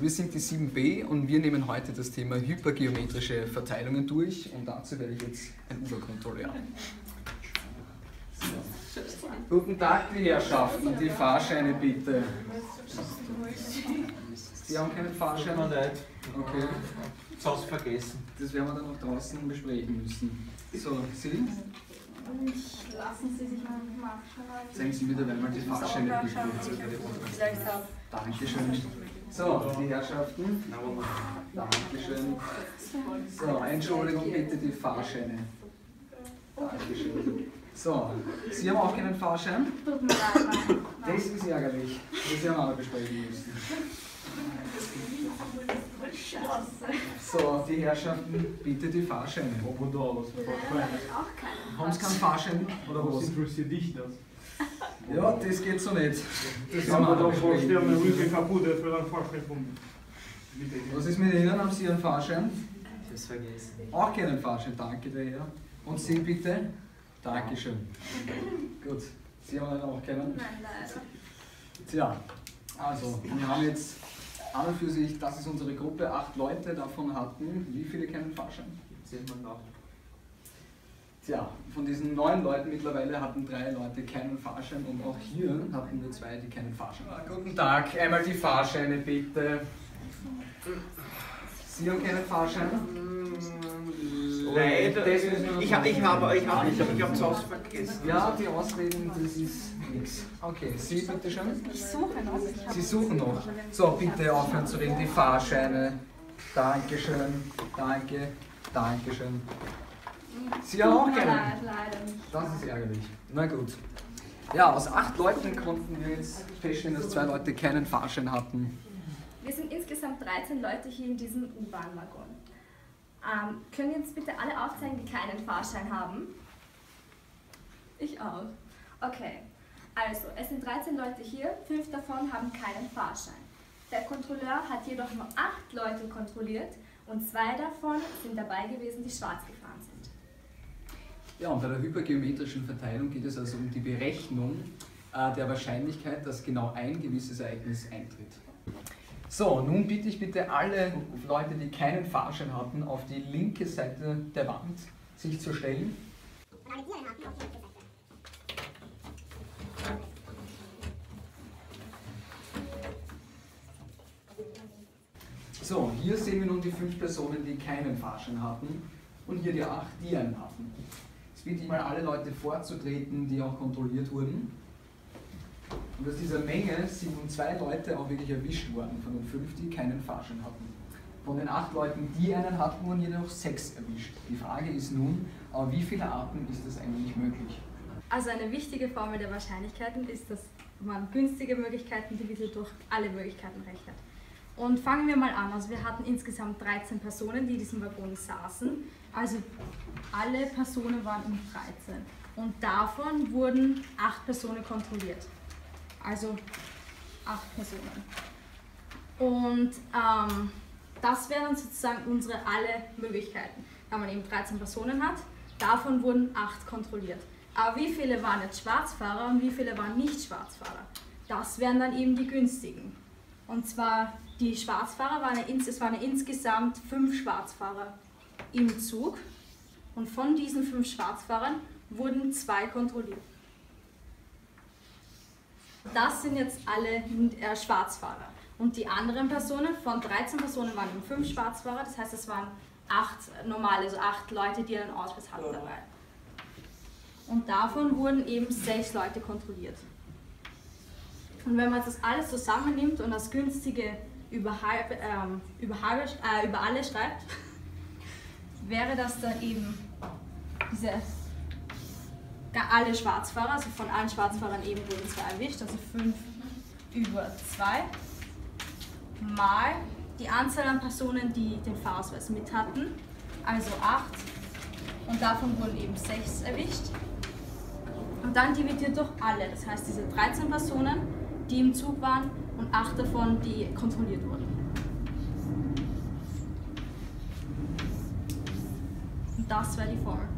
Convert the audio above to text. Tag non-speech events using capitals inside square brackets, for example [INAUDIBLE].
Wir sind die 7b und wir nehmen heute das Thema hypergeometrische Verteilungen durch und dazu werde ich jetzt ein Überkontrolleur. Guten Tag, die Herrschaften, die Fahrscheine bitte. Sie haben keinen Fahrschein? Tut mir leid. Okay, Zu Hause vergessen. das werden wir dann noch draußen besprechen müssen. So, Sie? Lassen Sie sich mal nachschauen. Zeigen Sie mir dabei mal die Fahrscheine bitte. Dankeschön. So, die Herrschaften. Dankeschön. So, Entschuldigung bitte die Fahrscheine. Dankeschön. So, Sie haben auch keinen Fahrschein? Tut mir leid, nein. Das ist ärgerlich. Das werden wir auch besprechen müssen. So, die Herrschaften, bitte die Fahrscheine. Ich auch keinen. Haben Sie keinen Fahrschein oder Was was? interessiert dich das? Ja, das geht so nicht. Das kann man doch auch vorstellen, kaputt ist für einen Fahrschein Was ist mit Ihnen? Haben Sie einen Fahrschein? Das vergessen. Auch keinen Fahrschein, danke der Herr. Und Sie bitte? Dankeschön. Gut, Sie haben auch keinen? Nein, leider. Tja, also, wir haben jetzt an und für sich, das ist unsere Gruppe, acht Leute davon hatten, wie viele keinen Fahrschein? Zählt man nach. Tja, von diesen neun Leuten mittlerweile hatten drei Leute keinen Fahrschein und auch hier hatten wir zwei, die keinen Fahrschein hatten. Guten Tag, einmal die Fahrscheine bitte. Sie haben keinen Fahrschein? Leider. Das ist nur- Ich habe ich hab, ich hab, ich hab, ich hab zu Hause vergessen. Ja, die Ausreden, das ist nichts. Okay, Sie bitte schön. Ich suche noch. Ich Sie suchen noch. So, bitte aufhören zu reden. Die Fahrscheine. Dankeschön. Danke. Dankeschön. Sie haben auch keinen. Das ist ärgerlich. Na gut. Ja, aus acht Leuten konnten wir jetzt feststellen, dass zwei Leute keinen Fahrschein hatten. Wir sind insgesamt 13 Leute hier in diesem U-Bahn-Waggon. Ähm, können jetzt bitte alle aufzeigen, die keinen Fahrschein haben? Ich auch. Okay. Also, es sind 13 Leute hier, fünf davon haben keinen Fahrschein. Der Kontrolleur hat jedoch nur acht Leute kontrolliert und zwei davon sind dabei gewesen, die schwarz gefahren sind. Ja, und bei der hypergeometrischen Verteilung geht es also um die Berechnung äh, der Wahrscheinlichkeit, dass genau ein gewisses Ereignis eintritt. So, nun bitte ich bitte alle Leute, die keinen Fahrschein hatten, auf die linke Seite der Wand sich zu stellen. So, hier sehen wir nun die fünf Personen, die keinen Fahrschein hatten und hier die acht, die einen hatten. Jetzt bitte ich mal alle Leute vorzutreten, die auch kontrolliert wurden. Und aus dieser Menge sind nun zwei Leute auch wirklich erwischt worden, von den fünf, die keinen Fahrschein hatten. Von den acht Leuten, die einen hatten, wurden jedoch sechs erwischt. Die Frage ist nun, auf wie viele Arten ist das eigentlich möglich? Also eine wichtige Formel der Wahrscheinlichkeiten ist, dass man günstige Möglichkeiten dividiert durch alle Möglichkeiten rechnet. Und fangen wir mal an. Also wir hatten insgesamt 13 Personen, die in diesem Waggon saßen. Also alle Personen waren um 13. Und davon wurden acht Personen kontrolliert. Also acht Personen. Und ähm, das wären sozusagen unsere alle Möglichkeiten. Da man eben 13 Personen hat, davon wurden acht kontrolliert. Aber wie viele waren jetzt Schwarzfahrer und wie viele waren nicht Schwarzfahrer? Das wären dann eben die günstigen. Und zwar die Schwarzfahrer waren es waren insgesamt fünf Schwarzfahrer im Zug. Und von diesen fünf Schwarzfahrern wurden zwei kontrolliert. Das sind jetzt alle äh, Schwarzfahrer. Und die anderen Personen, von 13 Personen waren eben fünf Schwarzfahrer, das heißt, es waren acht normale, also acht Leute, die einen Ausweis hatten dabei. Und davon wurden eben sechs Leute kontrolliert. Und wenn man das alles zusammennimmt und das günstige über, halb, ähm, über, halbe, äh, über alle schreibt, [LAUGHS] wäre das dann eben diese alle Schwarzfahrer, also von allen Schwarzfahrern eben wurden zwei erwischt, also fünf über zwei, mal die Anzahl an Personen, die den Fahrausweis mit hatten, also acht, und davon wurden eben sechs erwischt. Und dann dividiert durch alle, das heißt diese 13 Personen, die im Zug waren und acht davon, die kontrolliert wurden. Und das wäre die Formel.